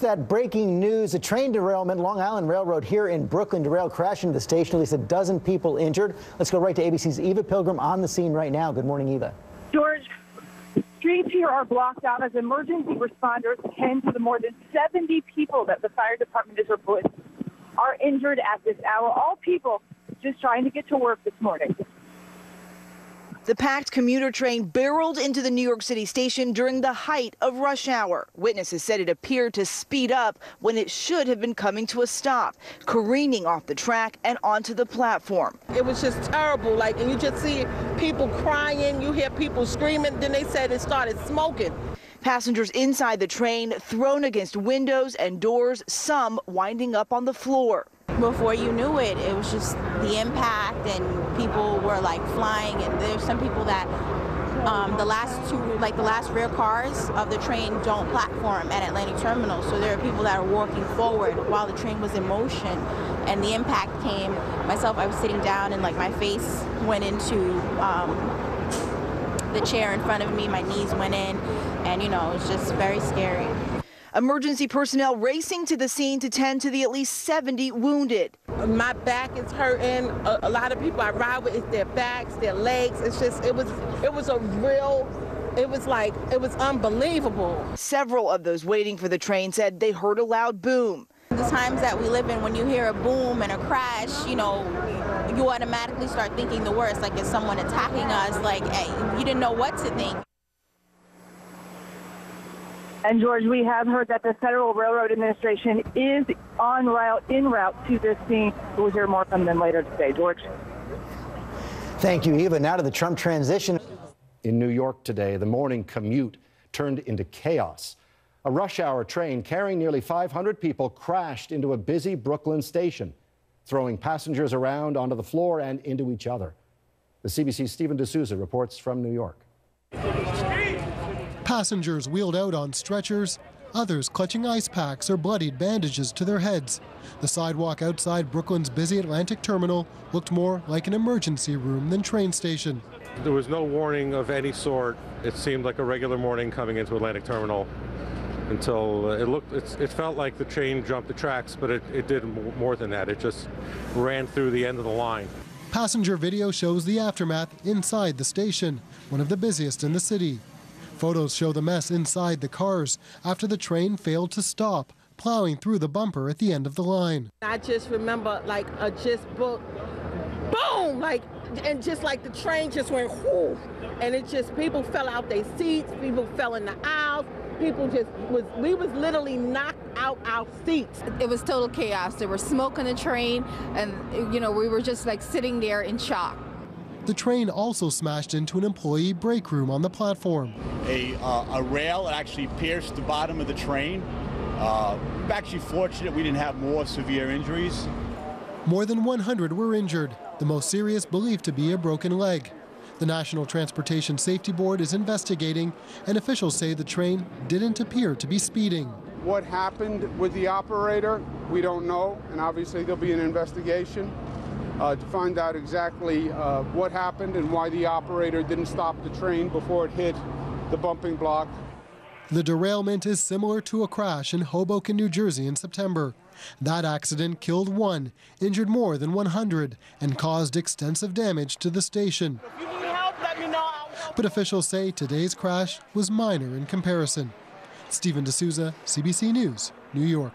That breaking news, a train derailment, Long Island Railroad here in Brooklyn derailed, crashed into the station, at least a dozen people injured. Let's go right to ABC's Eva Pilgrim on the scene right now. Good morning, Eva. George, streets here are blocked out as emergency responders tend to the more than 70 people that the fire department is reporting are injured at this hour. All people just trying to get to work this morning. The packed commuter train barreled into the New York City station during the height of rush hour. Witnesses said it appeared to speed up when it should have been coming to a stop, careening off the track and onto the platform. It was just terrible. Like, and you just see people crying, you hear people screaming. Then they said it started smoking. Passengers inside the train thrown against windows and doors, some winding up on the floor. Before you knew it, it was just the impact, and people were like flying. And there's some people that um, the last two, like the last rear cars of the train don't platform at Atlantic Terminal. So there are people that are walking forward while the train was in motion. And the impact came, myself, I was sitting down and like my face went into um, the chair in front of me, my knees went in, and you know, it was just very scary. Emergency personnel racing to the scene to tend to the at least 70 wounded. My back is hurting. A, a lot of people I ride with, it's their backs, their legs. It's just, it was, it was a real it was like, it was unbelievable. Several of those waiting for the train said they heard a loud boom. The times that we live in, when you hear a boom and a crash, you know, you automatically start thinking the worst, like is someone attacking us, like hey, you didn't know what to think. And George, we have heard that the Federal Railroad Administration is on route, en route to this scene. We'll hear more from them later today. George. Thank you, Eva. Now to the Trump transition. In New York today, the morning commute turned into chaos. A rush hour train carrying nearly 500 people crashed into a busy Brooklyn station, throwing passengers around onto the floor and into each other. The CBC's Stephen D'Souza reports from New York. Passengers wheeled out on stretchers, others clutching ice packs or bloodied bandages to their heads. The sidewalk outside Brooklyn's busy Atlantic terminal looked more like an emergency room than train station. There was no warning of any sort. It seemed like a regular morning coming into Atlantic Terminal until uh, it looked, it felt like the train jumped the tracks, but it, it did more than that. It just ran through the end of the line. Passenger video shows the aftermath inside the station, one of the busiest in the city. Photos show the mess inside the cars after the train failed to stop, plowing through the bumper at the end of the line. I just remember like a just book, boom, like, and just like the train just went whoo, and it just people fell out their seats, people fell in the aisles, people just was we was literally knocked out our seats. It was total chaos. There was smoke on the train, and you know we were just like sitting there in shock. The train also smashed into an employee break room on the platform. A, uh, a rail actually pierced the bottom of the train. Uh, we're actually fortunate we didn't have more severe injuries. More than 100 were injured, the most serious believed to be a broken leg. The National Transportation Safety Board is investigating, and officials say the train didn't appear to be speeding. What happened with the operator, we don't know, and obviously there'll be an investigation uh, to find out exactly uh, what happened and why the operator didn't stop the train before it hit the bumping block. The derailment is similar to a crash in Hoboken, New Jersey in September. That accident killed one, injured more than 100, and caused extensive damage to the station. But officials say today's crash was minor in comparison. Stephen D'Souza, CBC News, New York.